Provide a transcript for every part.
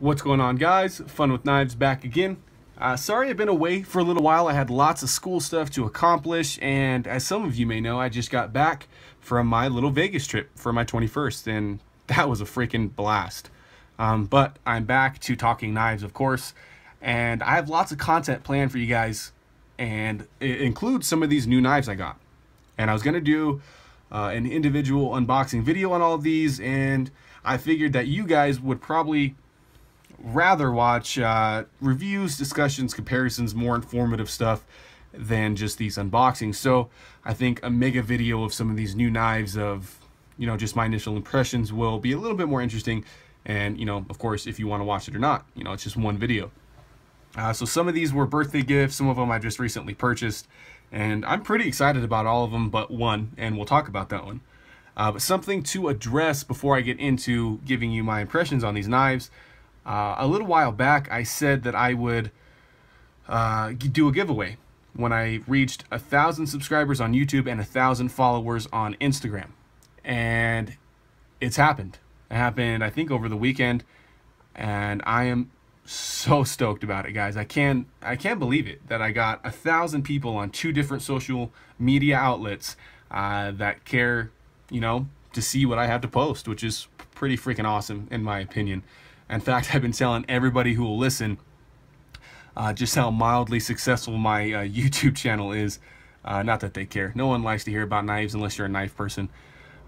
What's going on guys? Fun with Knives back again. Uh, sorry I've been away for a little while. I had lots of school stuff to accomplish and as some of you may know, I just got back from my little Vegas trip for my 21st and that was a freaking blast. Um, but I'm back to talking knives of course and I have lots of content planned for you guys and it includes some of these new knives I got. And I was going to do uh, an individual unboxing video on all of these and I figured that you guys would probably rather watch uh, reviews, discussions, comparisons, more informative stuff than just these unboxings. So I think a mega video of some of these new knives of, you know, just my initial impressions will be a little bit more interesting. And, you know, of course, if you want to watch it or not, you know, it's just one video. Uh, so some of these were birthday gifts. Some of them I just recently purchased. And I'm pretty excited about all of them but one, and we'll talk about that one. Uh, but something to address before I get into giving you my impressions on these knives uh, a little while back, I said that I would uh, do a giveaway when I reached a thousand subscribers on YouTube and a thousand followers on Instagram, and it's happened. It happened, I think, over the weekend, and I am so stoked about it, guys. I can't, I can't believe it that I got a thousand people on two different social media outlets uh, that care, you know, to see what I have to post, which is pretty freaking awesome in my opinion. In fact, I've been telling everybody who will listen uh, just how mildly successful my uh, YouTube channel is. Uh, not that they care. No one likes to hear about knives unless you're a knife person.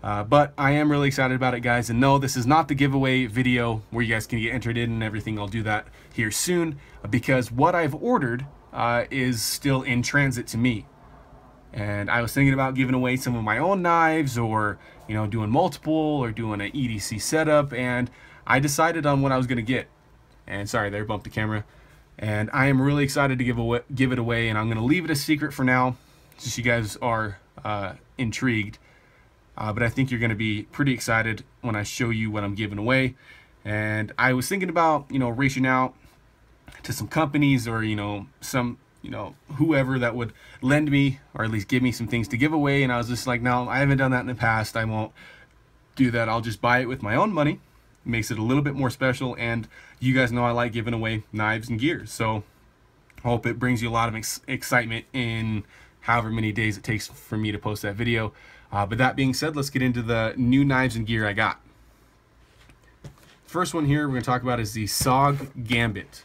Uh, but I am really excited about it, guys. And no, this is not the giveaway video where you guys can get entered in and everything. I'll do that here soon because what I've ordered uh, is still in transit to me. And I was thinking about giving away some of my own knives or, you know, doing multiple or doing an EDC setup. And I decided on what I was going to get. And sorry, there bumped the camera. And I am really excited to give away, give it away, and I'm going to leave it a secret for now, since you guys are uh, intrigued. Uh, but I think you're going to be pretty excited when I show you what I'm giving away. And I was thinking about, you know, reaching out to some companies or, you know, some, you know, whoever that would lend me or at least give me some things to give away. And I was just like, no, I haven't done that in the past. I won't do that. I'll just buy it with my own money makes it a little bit more special and you guys know I like giving away knives and gears so hope it brings you a lot of ex excitement in however many days it takes for me to post that video. Uh, but that being said let's get into the new knives and gear I got. First one here we're to talk about is the SOG Gambit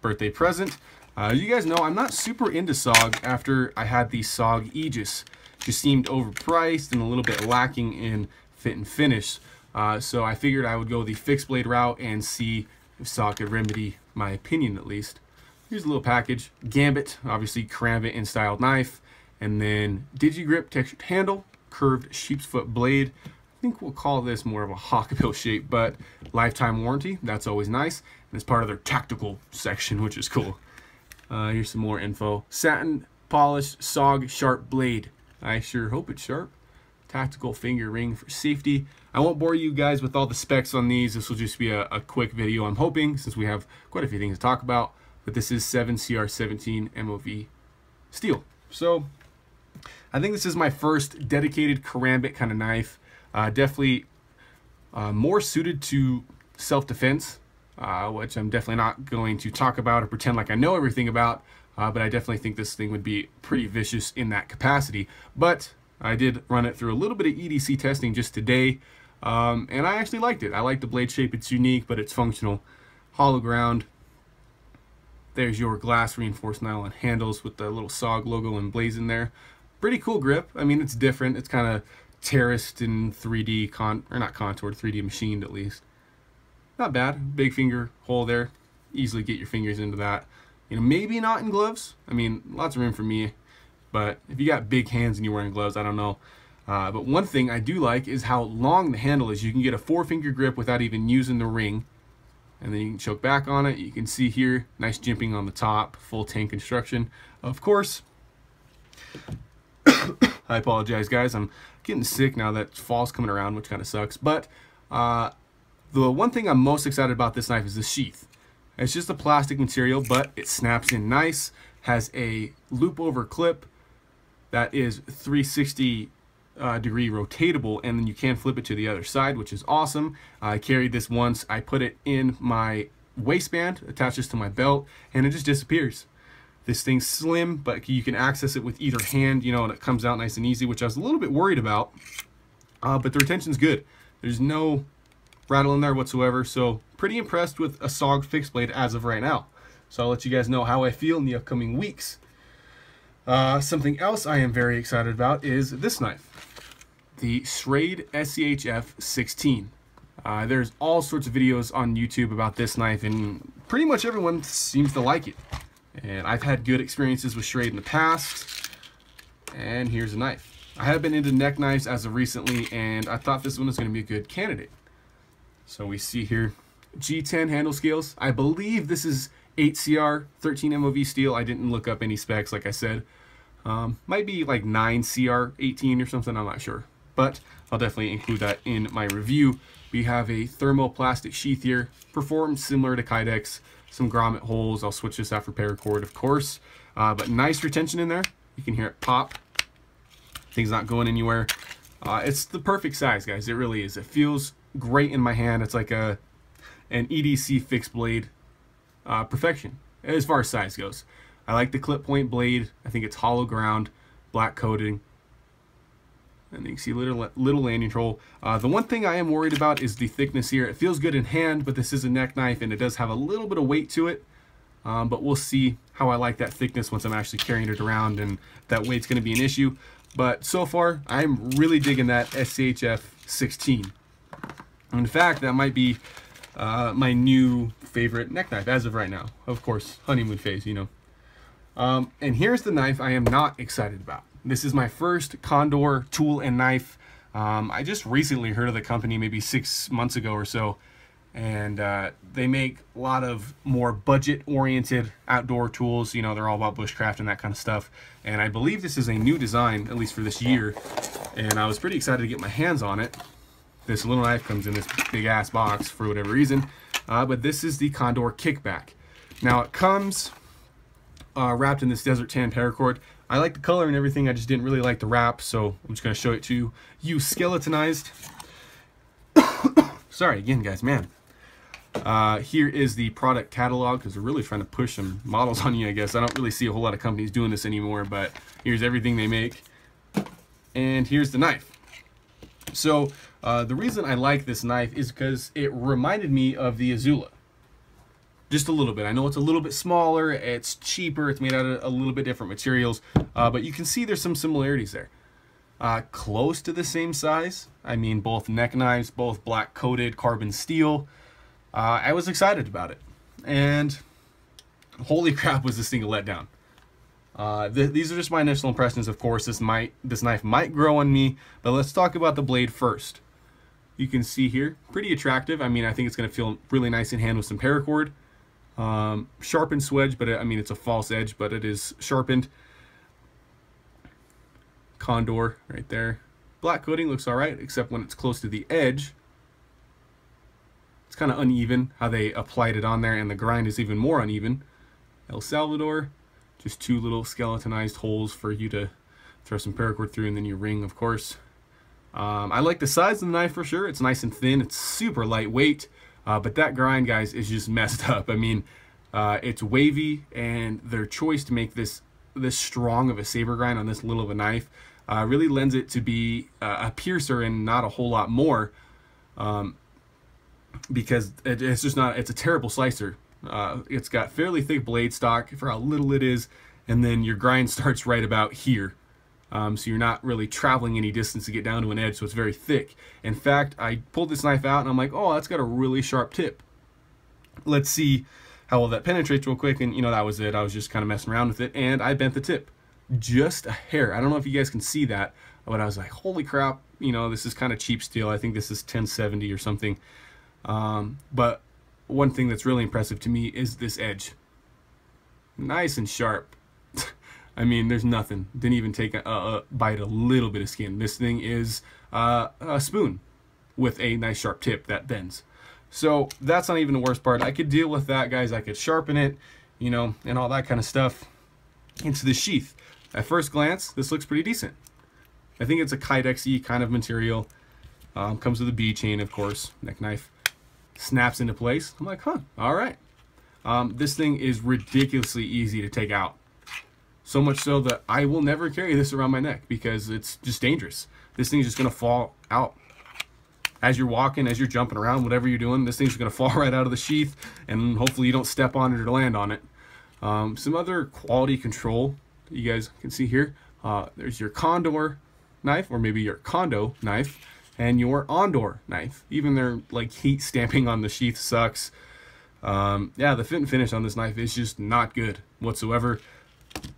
birthday present. Uh, you guys know I'm not super into SOG after I had the SOG Aegis. Just seemed overpriced and a little bit lacking in fit and finish uh, so I figured I would go the fixed blade route and see if SOG could remedy my opinion at least. Here's a little package. Gambit, obviously Karambit in styled knife. And then DigiGrip textured handle, curved sheep's foot blade. I think we'll call this more of a hawkbill shape, but lifetime warranty, that's always nice. And it's part of their tactical section, which is cool. Uh, here's some more info. Satin polished SOG sharp blade. I sure hope it's sharp. Tactical finger ring for safety. I won't bore you guys with all the specs on these. This will just be a, a quick video, I'm hoping, since we have quite a few things to talk about. But this is 7CR17 MOV steel. So I think this is my first dedicated karambit kind of knife. Uh, definitely uh, more suited to self-defense, uh, which I'm definitely not going to talk about or pretend like I know everything about. Uh, but I definitely think this thing would be pretty vicious in that capacity. But I did run it through a little bit of EDC testing just today. Um, and I actually liked it. I like the blade shape. It's unique, but it's functional. Hollow ground. There's your glass reinforced nylon handles with the little SOG logo emblazoned there. Pretty cool grip. I mean, it's different. It's kind of terraced in 3D, con or not contoured, 3D machined at least. Not bad. Big finger hole there. Easily get your fingers into that. You know, maybe not in gloves. I mean, lots of room for me. But if you got big hands and you're wearing gloves, I don't know. Uh, but one thing I do like is how long the handle is. You can get a four finger grip without even using the ring. And then you can choke back on it. You can see here, nice jimping on the top, full tank construction. Of course, I apologize guys, I'm getting sick now that fall's coming around, which kind of sucks. But uh, the one thing I'm most excited about this knife is the sheath. It's just a plastic material, but it snaps in nice, has a loop over clip that is 360 uh, degree rotatable and then you can flip it to the other side which is awesome. I carried this once. I put it in my waistband attaches to my belt and it just disappears. This thing's slim but you can access it with either hand you know and it comes out nice and easy which I was a little bit worried about. Uh, but the retention's good. There's no rattle in there whatsoever so pretty impressed with a SOG fixed blade as of right now. So I'll let you guys know how I feel in the upcoming weeks uh, something else I am very excited about is this knife the Schrade SCHF 16. Uh, there's all sorts of videos on YouTube about this knife and pretty much everyone seems to like it. And I've had good experiences with Schrade in the past. And here's a knife. I have been into neck knives as of recently and I thought this one was going to be a good candidate. So we see here G10 handle scales. I believe this is 8CR, 13 MOV steel. I didn't look up any specs like I said. Um, might be like 9CR, 18 or something, I'm not sure but I'll definitely include that in my review. We have a thermoplastic sheath here, performs similar to Kydex, some grommet holes. I'll switch this out for paracord, of course, uh, but nice retention in there. You can hear it pop. Thing's not going anywhere. Uh, it's the perfect size, guys. It really is. It feels great in my hand. It's like a an EDC fixed blade uh, perfection as far as size goes. I like the clip point blade. I think it's hollow ground, black coating, and you can see little little landing hole. Uh, the one thing I am worried about is the thickness here. It feels good in hand, but this is a neck knife and it does have a little bit of weight to it. Um, but we'll see how I like that thickness once I'm actually carrying it around and that weight's going to be an issue. But so far, I'm really digging that SCHF 16. In fact, that might be uh, my new favorite neck knife as of right now. Of course, honeymoon phase, you know. Um, and here's the knife I am not excited about. This is my first Condor tool and knife. Um, I just recently heard of the company maybe six months ago or so and uh, they make a lot of more budget-oriented outdoor tools. You know, they're all about bushcraft and that kind of stuff. And I believe this is a new design, at least for this year. And I was pretty excited to get my hands on it. This little knife comes in this big-ass box for whatever reason. Uh, but this is the Condor Kickback. Now, it comes uh, wrapped in this Desert Tan paracord. I like the color and everything, I just didn't really like the wrap, so I'm just going to show it to you skeletonized. Sorry, again, guys, man. Uh, here is the product catalog, because they're really trying to push some models on you, I guess. I don't really see a whole lot of companies doing this anymore, but here's everything they make. And here's the knife. So, uh, the reason I like this knife is because it reminded me of the Izula. just a little bit. I know it's a little bit smaller, it's cheaper, it's made out of a little bit different materials, uh, but you can see there's some similarities there. Uh, close to the same size. I mean, both neck knives, both black coated carbon steel. Uh, I was excited about it. And holy crap was this thing a letdown. Uh, th these are just my initial impressions. Of course, this might this knife might grow on me, but let's talk about the blade first. You can see here, pretty attractive. I mean, I think it's going to feel really nice in hand with some paracord. Um, sharpened swedge, but it, I mean it's a false edge, but it is sharpened. Condor right there. Black coating looks alright, except when it's close to the edge. It's kind of uneven how they applied it on there, and the grind is even more uneven. El Salvador, just two little skeletonized holes for you to throw some paracord through, and then your ring, of course. Um, I like the size of the knife for sure. It's nice and thin. It's super lightweight. Uh, but that grind, guys, is just messed up. I mean, uh, it's wavy, and their choice to make this this strong of a saber grind on this little of a knife uh, really lends it to be a piercer and not a whole lot more. Um, because it, it's just not, it's a terrible slicer. Uh, it's got fairly thick blade stock for how little it is, and then your grind starts right about here. Um, so you're not really traveling any distance to get down to an edge, so it's very thick. In fact, I pulled this knife out and I'm like, oh, that's got a really sharp tip. Let's see how well that penetrates real quick. And you know, that was it. I was just kind of messing around with it and I bent the tip just a hair. I don't know if you guys can see that, but I was like, holy crap, you know, this is kind of cheap steel. I think this is 1070 or something. Um, but one thing that's really impressive to me is this edge. Nice and sharp. I mean, there's nothing. Didn't even take a, a, bite a little bit of skin. This thing is uh, a spoon with a nice sharp tip that bends. So that's not even the worst part. I could deal with that, guys. I could sharpen it, you know, and all that kind of stuff into the sheath. At first glance, this looks pretty decent. I think it's a Kydex kind of material. Um, comes with a B chain, of course. Neck knife snaps into place. I'm like, huh, all right. Um, this thing is ridiculously easy to take out. So much so that I will never carry this around my neck because it's just dangerous. This thing's just going to fall out. As you're walking, as you're jumping around, whatever you're doing, this thing's going to fall right out of the sheath and hopefully you don't step on it or land on it. Um, some other quality control you guys can see here. Uh, there's your Condor knife or maybe your condo knife and your Ondor knife. Even their like heat stamping on the sheath sucks. Um, yeah, the fit and finish on this knife is just not good whatsoever.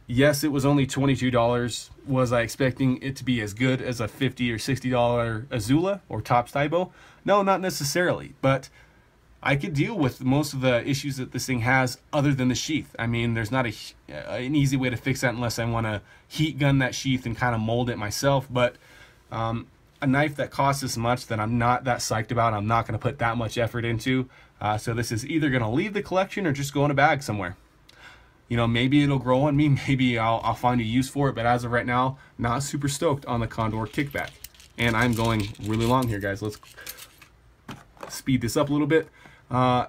Yes, it was only $22. Was I expecting it to be as good as a 50 or $60 Izula or Tops Taibo? No, not necessarily, but I could deal with most of the issues that this thing has other than the sheath. I mean, there's not a, an easy way to fix that unless I want to heat gun that sheath and kind of mold it myself, but um, a knife that costs this much that I'm not that psyched about, I'm not going to put that much effort into. Uh, so this is either going to leave the collection or just go in a bag somewhere. You know, maybe it'll grow on me, maybe I'll, I'll find a use for it, but as of right now, not super stoked on the Condor kickback. And I'm going really long here, guys. Let's speed this up a little bit. Uh,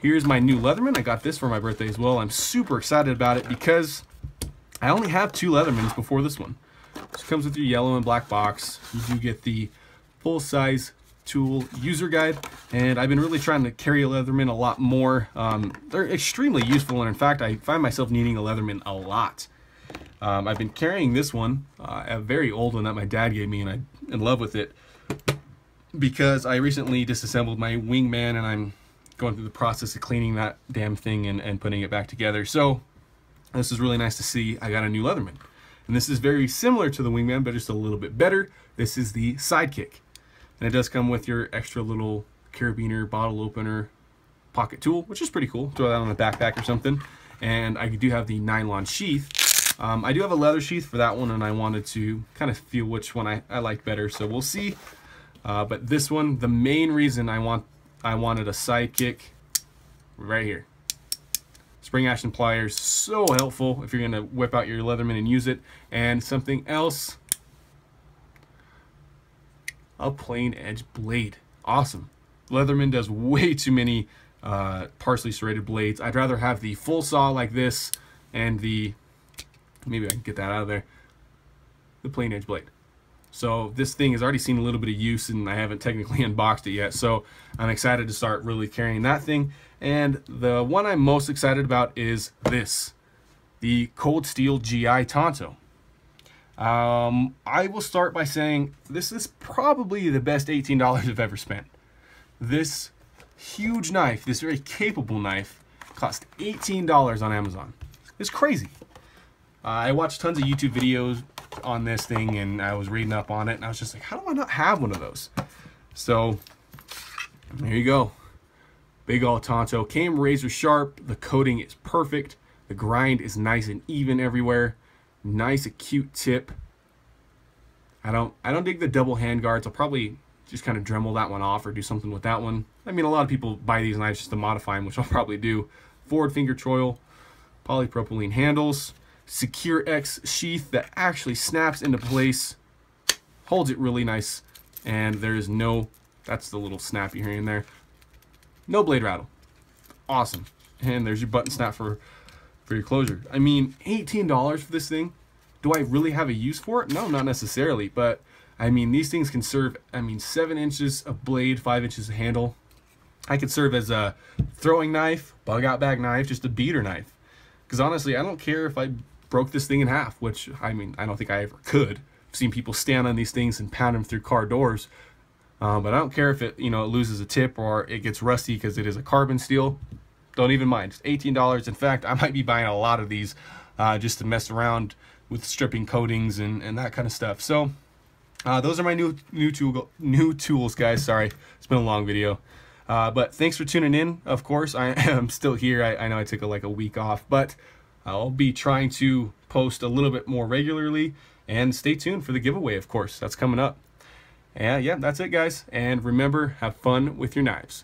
here's my new Leatherman. I got this for my birthday as well. I'm super excited about it because I only have two Leathermans before this one. This comes with your yellow and black box. You do get the full-size tool user guide and I've been really trying to carry a Leatherman a lot more. Um, they're extremely useful and in fact I find myself needing a Leatherman a lot. Um, I've been carrying this one, uh, a very old one that my dad gave me and I'm in love with it because I recently disassembled my Wingman and I'm going through the process of cleaning that damn thing and, and putting it back together. So this is really nice to see I got a new Leatherman. And this is very similar to the Wingman, but just a little bit better. This is the Sidekick. And it does come with your extra little carabiner, bottle opener, pocket tool, which is pretty cool. Throw that on a backpack or something. And I do have the nylon sheath. Um, I do have a leather sheath for that one, and I wanted to kind of feel which one I, I like better. So we'll see. Uh, but this one, the main reason I want I wanted a sidekick right here. Spring action pliers, so helpful if you're gonna whip out your Leatherman and use it. And something else, a plain edge blade. Awesome. Leatherman does way too many uh, partially serrated blades. I'd rather have the full saw like this and the, maybe I can get that out of there, the plain edge blade. So this thing has already seen a little bit of use and I haven't technically unboxed it yet. So I'm excited to start really carrying that thing. And the one I'm most excited about is this, the Cold Steel GI Tanto. Um, I will start by saying this is probably the best $18 I've ever spent. This huge knife, this very capable knife, cost $18 on Amazon. It's crazy. Uh, I watched tons of YouTube videos on this thing and I was reading up on it and I was just like, how do I not have one of those? So there you go. Big old Tanto. Came razor sharp. The coating is perfect. The grind is nice and even everywhere. Nice acute tip. I don't I don't dig the double hand guards. I'll probably just kind of Dremel that one off or do something with that one. I mean, a lot of people buy these knives just to modify them, which I'll probably do. Forward finger choil, polypropylene handles, Secure-Ex sheath that actually snaps into place, holds it really nice, and there is no, that's the little snap you're hearing there, no blade rattle. Awesome. And there's your button snap for, for your closure. I mean, $18 for this thing. Do I really have a use for it? No, not necessarily, but I mean, these things can serve, I mean, seven inches of blade, five inches of handle. I could serve as a throwing knife, bug out bag knife, just a beater knife. Because honestly, I don't care if I broke this thing in half, which, I mean, I don't think I ever could. I've seen people stand on these things and pound them through car doors. Um, but I don't care if it, you know, it loses a tip or it gets rusty because it is a carbon steel. Don't even mind. It's $18. In fact, I might be buying a lot of these uh, just to mess around with stripping coatings and, and that kind of stuff. So uh, those are my new new tool new tools, guys. Sorry, it's been a long video. Uh, but thanks for tuning in. Of course, I am still here. I, I know I took a, like a week off, but I'll be trying to post a little bit more regularly. And stay tuned for the giveaway, of course. That's coming up. And yeah, that's it, guys. And remember, have fun with your knives.